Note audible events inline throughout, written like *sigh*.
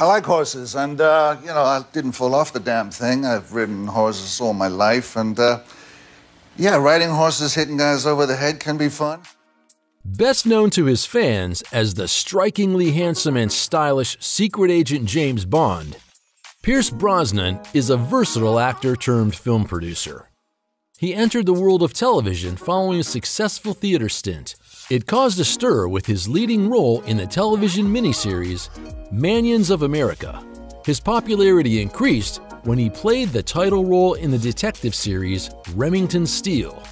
I like horses, and uh, you know, I didn't fall off the damn thing. I've ridden horses all my life, and uh, yeah, riding horses, hitting guys over the head can be fun. Best known to his fans as the strikingly handsome and stylish secret agent James Bond, Pierce Brosnan is a versatile actor turned film producer. He entered the world of television following a successful theater stint. It caused a stir with his leading role in the television miniseries Manions of America. His popularity increased when he played the title role in the detective series Remington Steele.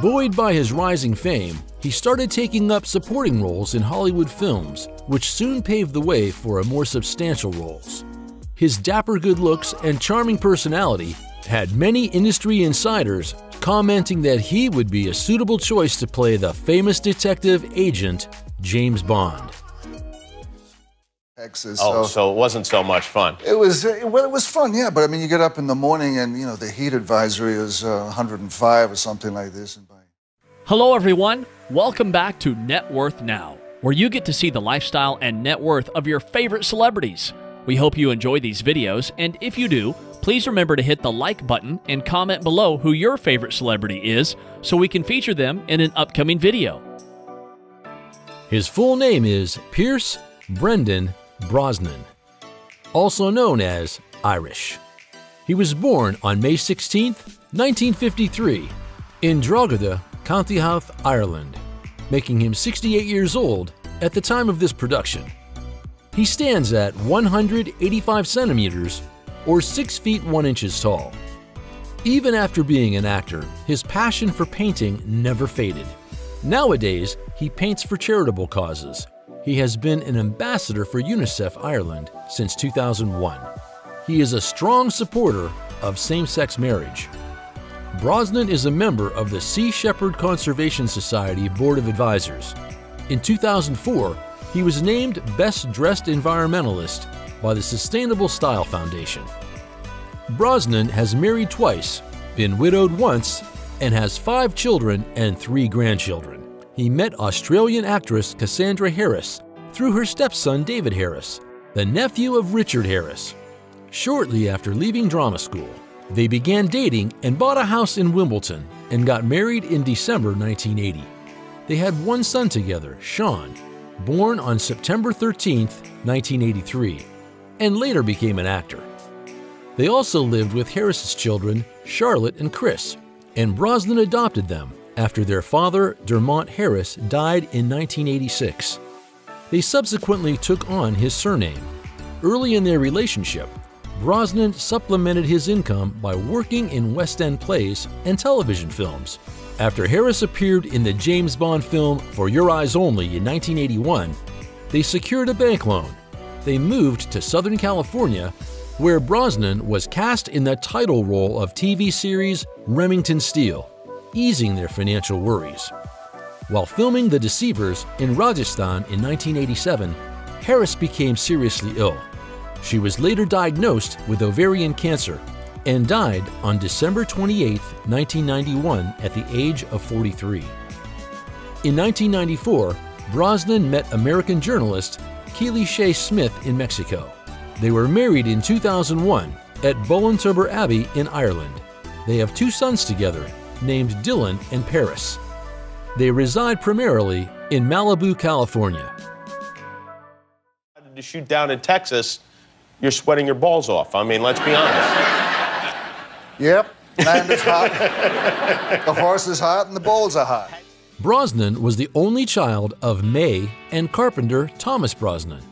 Buoyed by his rising fame, he started taking up supporting roles in Hollywood films, which soon paved the way for more substantial roles. His dapper good looks and charming personality had many industry insiders commenting that he would be a suitable choice to play the famous detective agent James Bond. Texas. Oh, so so it wasn't so much fun. it was uh, well, it was fun, yeah. But I mean, you get up in the morning, and you know the heat advisory is uh, 105 or something like this, and by Hello, everyone. Welcome back to Net Worth Now, where you get to see the lifestyle and net worth of your favorite celebrities. We hope you enjoy these videos, and if you do, please remember to hit the like button and comment below who your favorite celebrity is so we can feature them in an upcoming video. His full name is Pierce Brendan Brosnan, also known as Irish. He was born on May 16, 1953, in Drogheda, County Louth, Ireland, making him 68 years old at the time of this production. He stands at 185 centimeters or 6 feet 1 inches tall. Even after being an actor, his passion for painting never faded. Nowadays, he paints for charitable causes. He has been an ambassador for UNICEF Ireland since 2001. He is a strong supporter of same sex marriage. Brosnan is a member of the Sea Shepherd Conservation Society Board of Advisors. In 2004, he was named Best Dressed Environmentalist by the Sustainable Style Foundation. Brosnan has married twice, been widowed once, and has five children and three grandchildren. He met Australian actress Cassandra Harris through her stepson David Harris, the nephew of Richard Harris. Shortly after leaving drama school, they began dating and bought a house in Wimbledon and got married in December 1980. They had one son together, Sean, born on September 13, 1983, and later became an actor. They also lived with Harris's children, Charlotte and Chris, and Brosnan adopted them after their father, Dermot Harris, died in 1986. They subsequently took on his surname. Early in their relationship, Brosnan supplemented his income by working in West End plays and television films. After Harris appeared in the James Bond film For Your Eyes Only in 1981, they secured a bank loan. They moved to Southern California, where Brosnan was cast in the title role of TV series Remington Steele, easing their financial worries. While filming The Deceivers in Rajasthan in 1987, Harris became seriously ill. She was later diagnosed with ovarian cancer and died on December 28, 1991, at the age of 43. In 1994, Brosnan met American journalist Keely Shea Smith in Mexico. They were married in 2001 at Ballintubber Abbey in Ireland. They have two sons together, named Dylan and Paris. They reside primarily in Malibu, California. To shoot down in Texas, you're sweating your balls off. I mean, let's be honest. Yep, land is hot, *laughs* the horse is hot, and the bowls are hot. Brosnan was the only child of May and carpenter Thomas Brosnan.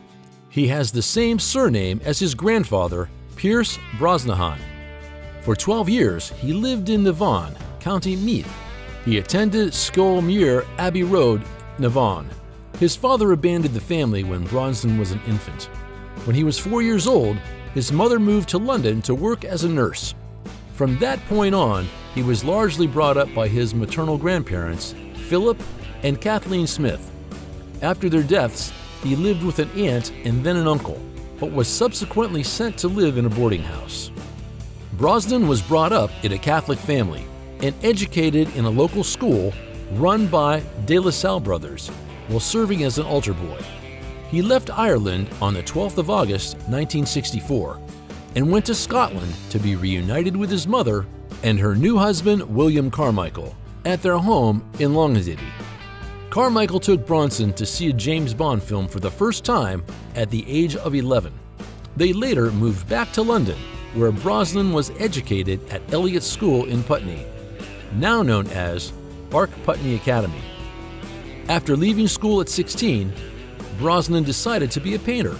He has the same surname as his grandfather, Pierce Brosnahan. For 12 years, he lived in Navan, County Meath. He attended Scoil Mhuire Abbey Road, Navan. His father abandoned the family when Brosnan was an infant. When he was four years old, his mother moved to London to work as a nurse. From that point on, he was largely brought up by his maternal grandparents, Philip and Kathleen Smith. After their deaths, he lived with an aunt and then an uncle, but was subsequently sent to live in a boarding house. Brosnan was brought up in a Catholic family and educated in a local school run by De La Salle brothers while serving as an altar boy. He left Ireland on the 12th of August 1964 and went to Scotland to be reunited with his mother and her new husband, William Carmichael, at their home in Longniddry. Carmichael took Brosnan to see a James Bond film for the first time at the age of 11. They later moved back to London, where Brosnan was educated at Elliott School in Putney, now known as Ark Putney Academy. After leaving school at 16, Brosnan decided to be a painter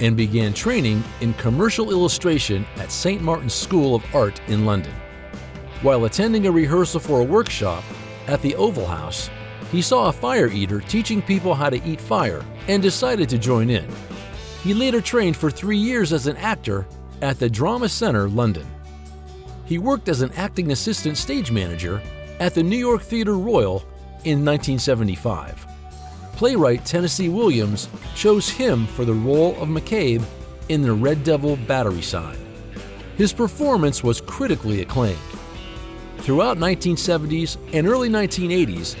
and began training in commercial illustration at St. Martin's School of Art in London. While attending a rehearsal for a workshop at the Oval House, he saw a fire eater teaching people how to eat fire and decided to join in. He later trained for three years as an actor at the Drama Centre, London. He worked as an acting assistant stage manager at the New York Theatre Royal in 1975. Playwright Tennessee Williams chose him for the role of McCabe in The Red Devil Battery Sign. His performance was critically acclaimed. Throughout 1970s and early 1980s,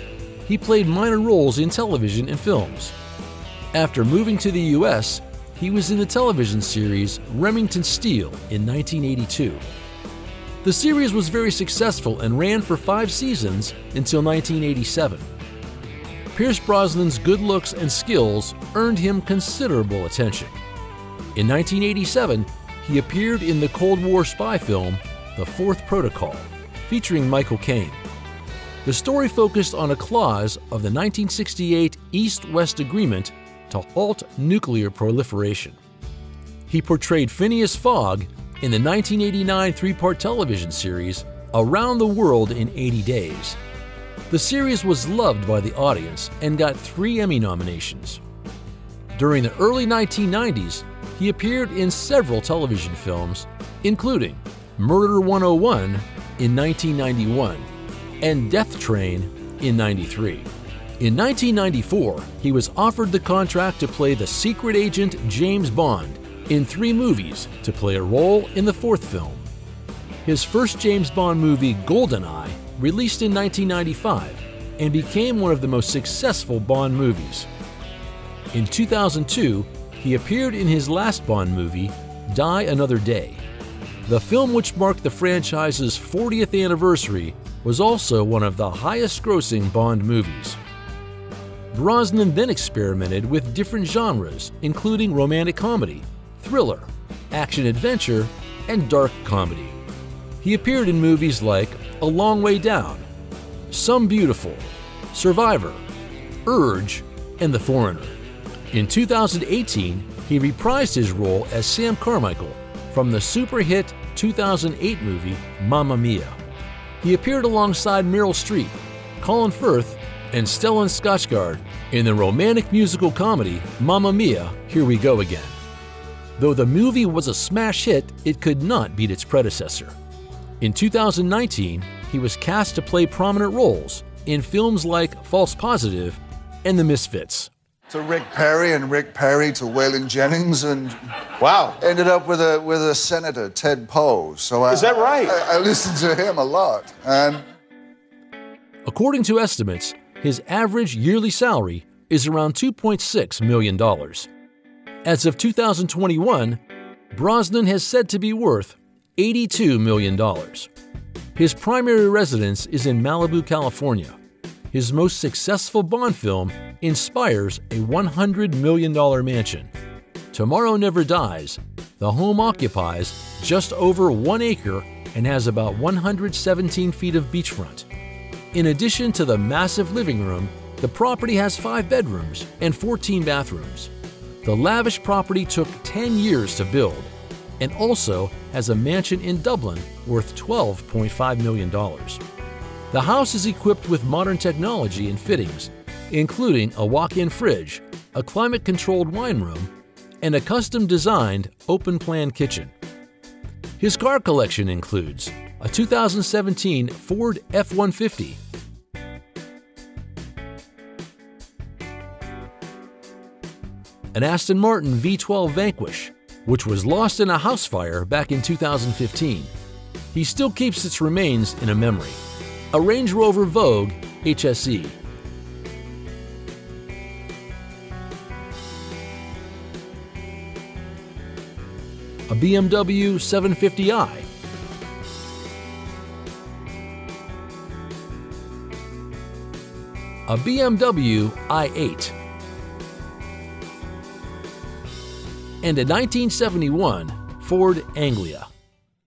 he played minor roles in television and films. After moving to the US, he was in the television series Remington Steele in 1982. The series was very successful and ran for five seasons until 1987. Pierce Brosnan's good looks and skills earned him considerable attention. In 1987, he appeared in the Cold War spy film The Fourth Protocol, featuring Michael Caine. The story focused on a clause of the 1968 East West Agreement to halt nuclear proliferation. He portrayed Phileas Fogg in the 1989 three part television series Around the World in 80 Days. The series was loved by the audience and got three Emmy nominations. During the early 1990s, he appeared in several television films, including Murder 101 in 1991 and Death Train in 93. In 1994, he was offered the contract to play the secret agent James Bond in three movies to play a role in the fourth film. His first James Bond movie, Goldeneye, released in 1995 and became one of the most successful Bond movies. In 2002, he appeared in his last Bond movie, Die Another Day. The film, which marked the franchise's 40th anniversary, was also one of the highest grossing Bond movies. Brosnan then experimented with different genres, including romantic comedy, thriller, action adventure, and dark comedy. He appeared in movies like A Long Way Down, Some Beautiful, Survivor, Urge, and The Foreigner. In 2018, he reprised his role as Sam Carmichael from the super hit 2008 movie Mamma Mia. He appeared alongside Meryl Streep, Colin Firth, and Stellan Skarsgård in the romantic musical comedy Mamma Mia, Here We Go Again. Though the movie was a smash hit, it could not beat its predecessor. In 2019, he was cast to play prominent roles in films like False Positive and The Misfits. To Rick Perry and Rick Perry to Waylon Jennings and Wow. ended up with a with a senator, Ted Poe. So I, Is that right? I, I listened to him a lot, and According to estimates, his average yearly salary is around $2.6 million. As of 2021, Brosnan has said to be worth $82 million. His primary residence is in Malibu, California. His most successful Bond film inspires a $100 million mansion. Tomorrow Never Dies, the home occupies just over one acre and has about 117 feet of beachfront. In addition to the massive living room, the property has five bedrooms and 14 bathrooms. The lavish property took 10 years to build and also has a mansion in Dublin worth $12.5 million. The house is equipped with modern technology and fittings, including a walk in fridge, a climate controlled wine room, and a custom designed open plan kitchen. His car collection includes a 2017 Ford F 150, an Aston Martin V12 Vanquish, which was lost in a house fire back in 2015. He still keeps its remains in a memory. A Range Rover Vogue HSE. A BMW 750i. A BMW i8. And a 1971 Ford Anglia.